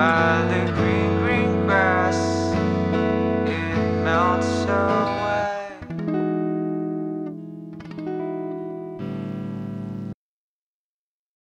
by the green, green grass, it melts.